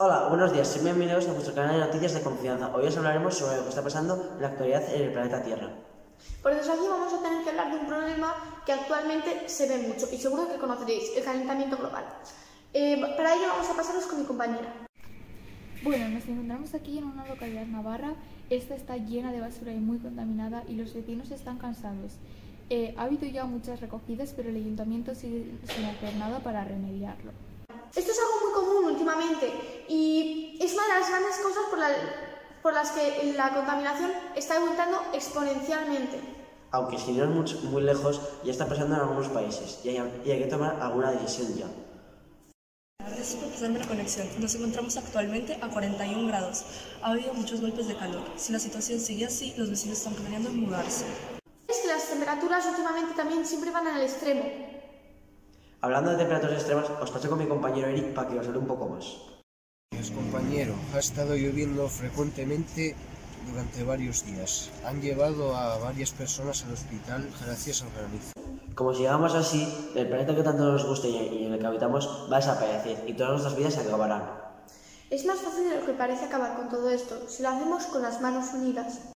Hola, buenos días, y bienvenidos a nuestro canal de noticias de confianza. Hoy os hablaremos sobre lo que está pasando en la actualidad en el planeta Tierra. Por desgracia vamos a tener que hablar de un problema que actualmente se ve mucho y seguro que conoceréis, el calentamiento global. Eh, para ello vamos a pasaros con mi compañera. Bueno, nos encontramos aquí en una localidad navarra. Esta está llena de basura y muy contaminada y los vecinos están cansados. Eh, ha habido ya muchas recogidas, pero el ayuntamiento sigue sin hacer nada para remediarlo. Esto es algo muy y es una de las grandes causas por, la- por las que la contaminación está aumentando exponencialmente. Aunque sin ir mucho- muy lejos, ya está pasando en algunos países y hay, y hay que tomar alguna decisión ya. Gracias por pasarme la conexión. Nos encontramos actualmente a 41 grados. Ha habido muchos golpes de calor. Si la situación sigue así, los vecinos están planeando mudarse. Es que las temperaturas últimamente también siempre van al extremo. Hablando de temperaturas extremas, os paso con mi compañero Eric para que os hable un poco más. Compañero, ha estado lloviendo frecuentemente durante varios días. Han llevado a varias personas al hospital gracias al granizo. Como sigamos así, el planeta que tanto nos gusta y en el que habitamos va a desaparecer y todas nuestras vidas se acabarán. Es más fácil de lo que parece acabar con todo esto si lo hacemos con las manos unidas.